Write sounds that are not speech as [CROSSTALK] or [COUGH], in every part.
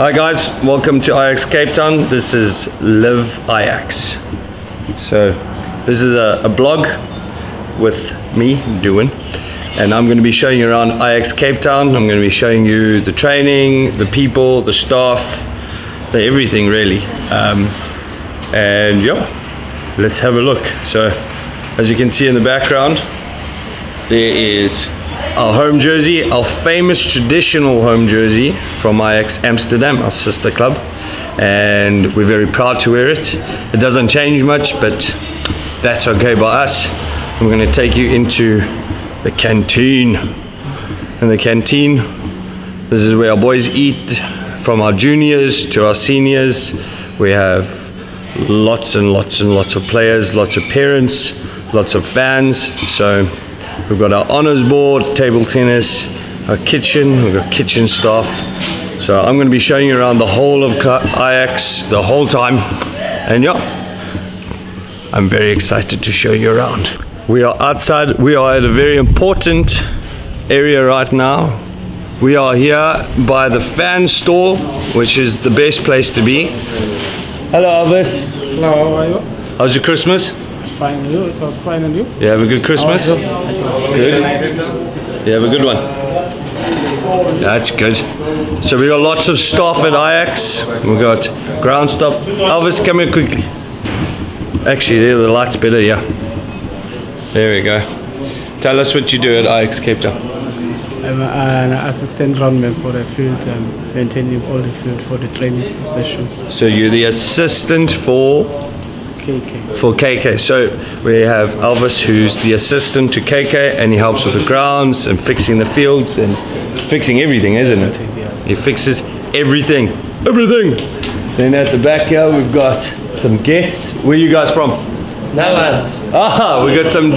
Hi guys, welcome to Ajax Cape Town. This is Live Ajax. So, this is a, a blog with me doing, and I'm going to be showing you around Ajax Cape Town. I'm going to be showing you the training, the people, the staff, the everything really. Um, and yeah, let's have a look. So, as you can see in the background, there is our home jersey, our famous traditional home jersey from Ajax Amsterdam, our sister club. And we're very proud to wear it. It doesn't change much, but that's okay by us. I'm going to take you into the canteen. In the canteen, this is where our boys eat from our juniors to our seniors. We have lots and lots and lots of players, lots of parents, lots of fans. So We've got our honours board, table tennis, our kitchen, we've got kitchen staff. So I'm going to be showing you around the whole of Ajax the whole time. And yeah, I'm very excited to show you around. We are outside, we are at a very important area right now. We are here by the fan store, which is the best place to be. Hello Elvis. Hello, how are you? How's your Christmas? Fine, you? It was fine, and you? You have a good Christmas? Good. You have a good one. That's good. So we got lots of stuff at Ajax. We got ground stuff. Elvis, come here quickly. Actually, there the light's better. Yeah. There we go. Tell us what you do at Ajax Cape Town. I'm an assistant groundman for the field, um, maintaining all the field for the training sessions. So you're the assistant for KK. for KK. So we have Elvis, who's the assistant to KK, and he helps with the grounds and fixing the fields and fixing everything, isn't it? He fixes everything, everything. Then at the back here, we've got some guests. Where you guys from? Netherlands. Ah, we got some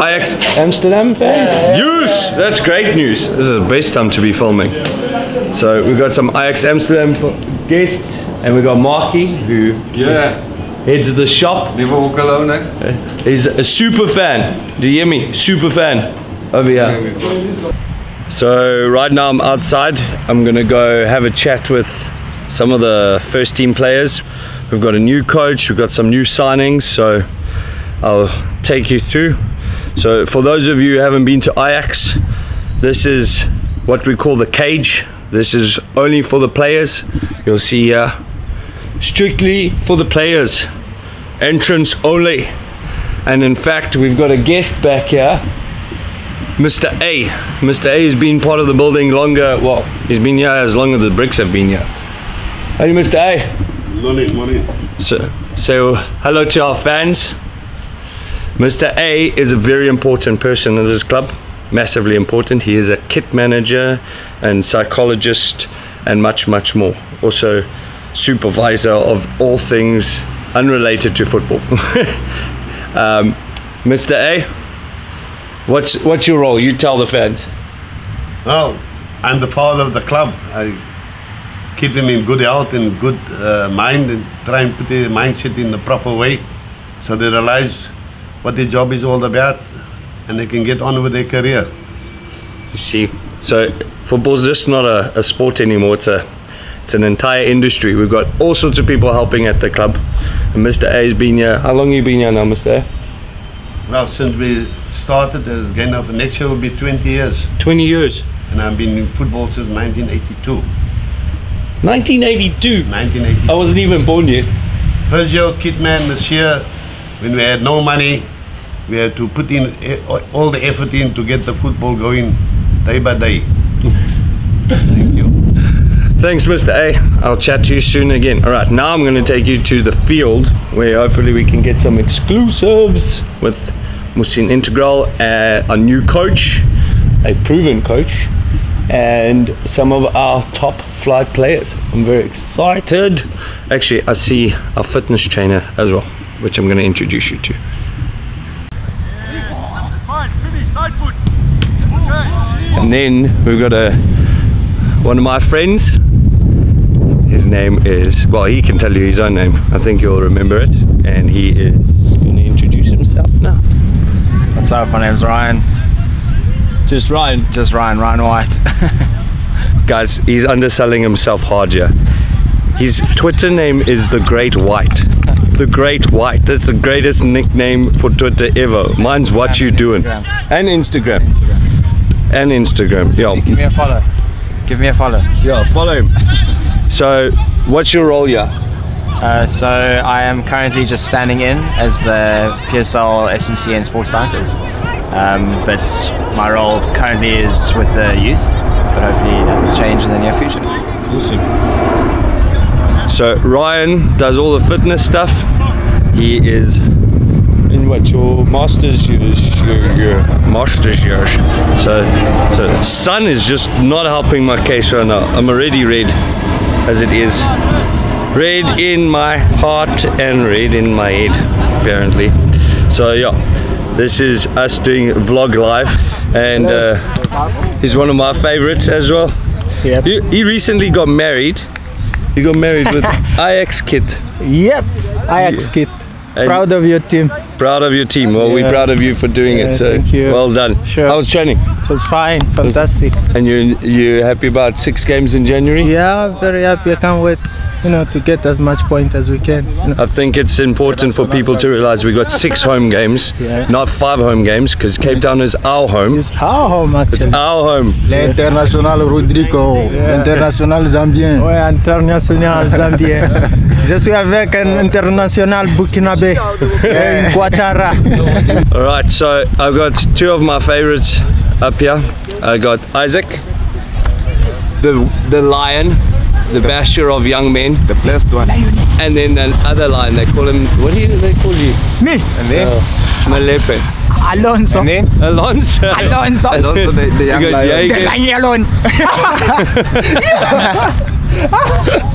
Ajax Amsterdam fans. Yes, that's great news. This is the best time to be filming. So we've got some Ajax Amsterdam guests, and we got Marky, who Yeah, heads the shop. never walk alone, eh? He's a super fan. Do you hear me? Super fan over here. So right now I'm outside. I'm gonna go have a chat with some of the first team players. We've got a new coach. We've got some new signings. So I'll take you through. So for those of you who haven't been to Ajax, this is what we call the cage. This is only for the players. You'll see here, strictly for the players entrance only. And in fact, we've got a guest back here, Mr. A. Mr. A has been part of the building longer. Well, he's been here as long as the bricks have been here. Hey, Mr. A. Morning, morning. So, so hello to our fans. Mr. A is a very important person in this club, massively important. He is a kit manager and psychologist and much, much more. Also, supervisor of all things unrelated to football. [LAUGHS] um, Mr. A, what's what's your role? You tell the fans. Well, I'm the father of the club. I keep them in good health and good uh, mind and try and put their mindset in the proper way so they realize what their job is all about and they can get on with their career. You see, so football's just not a, a sport anymore. It's a it's an entire industry. We've got all sorts of people helping at the club. And Mr. A has been here. How long have you been here now, Mr. A? Well, since we started, again, of next year will be 20 years. 20 years. And I've been in football since 1982. 1982. 1982. I wasn't even born yet. First year kit man this year, when we had no money, we had to put in e- all the effort in to get the football going day by day. [LAUGHS] Thanks, Mr. A. I'll chat to you soon again. All right, now I'm going to take you to the field where hopefully we can get some exclusives with Muhsin Ertugral, uh, a new coach, a proven coach, and some of our top flight players. I'm very excited. Actually, I see a fitness trainer as well, which I'm going to introduce you to. And then we've got a one of my friends. His name is well, he can tell you his own name. I think you'll remember it. And he is going to introduce himself now. What's up? My name's Ryan. Just Ryan. Just Ryan, Ryan White. [LAUGHS] guys, he's underselling himself hard here. His Twitter name is the Great White. The Great White. That's the greatest nickname for Twitter ever. Mine's what you doing. And Instagram. And Instagram. And Instagram. Yeah. Give me a follow. Give me a follow. Yeah, follow him. [LAUGHS] So, what's your role here? Uh, so I am currently just standing in as the PSL SUCN sports scientist. Um, but my role currently is with the youth, but hopefully that will change in the near future. So Ryan does all the fitness stuff. He is in your master's years, your, your master's years. So, so the sun is just not helping my case right now. I'm already red, as it is. Red in my heart and red in my head, apparently. So yeah, this is us doing vlog live, and uh, he's one of my favorites as well. Yep. He, he recently got married. He got married with [LAUGHS] Ajax kid. Yep, Ajax kid. And- Proud of your team. Proud of your team. Well, we're proud of you for doing Yeah, it. So thank you. well done. Sure. How was training? It was fine, fantastic. And you you happy about six games in January? Yeah, very happy. I can't wait, you know, to get as much point as we can. You know. I think it's important for people to realize we got six home games, Yeah. not five home games, because Cape Town is our home. It's our home It's our home. L'international Rodrigo, l'international Zambien. Ouais, international zambien. [LAUGHS] Je suis avec un international burkinabé, [LAUGHS] un Ouattara. All right, so I've got two of my favorites up here. I got Isaac, the the lion, the basher of young men, The blessed one. and then another line, They call him. What do they call you? Me, And then, Uh, Malepe. Alonso. and then Alonso. Alonso. Alonso, the, the young You got lion. Jaeger. Alone. [LAUGHS] [LAUGHS] [LAUGHS]